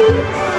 you.